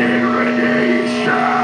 Degradation.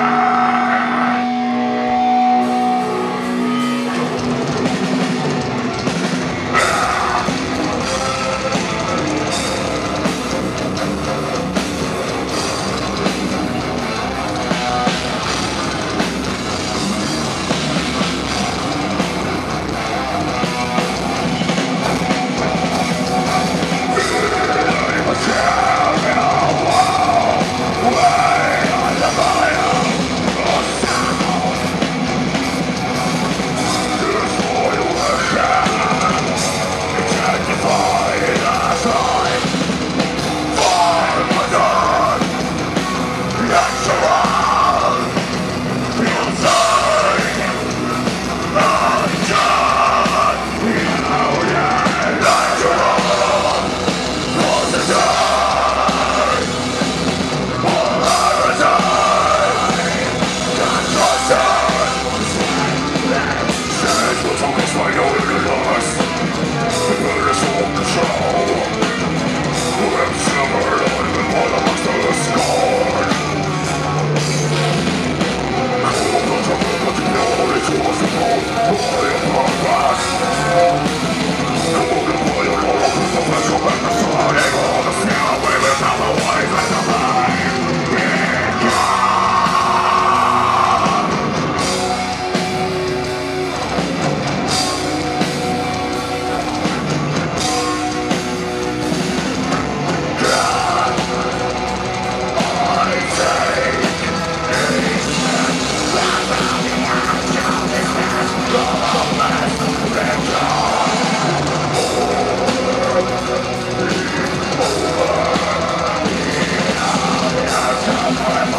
I'm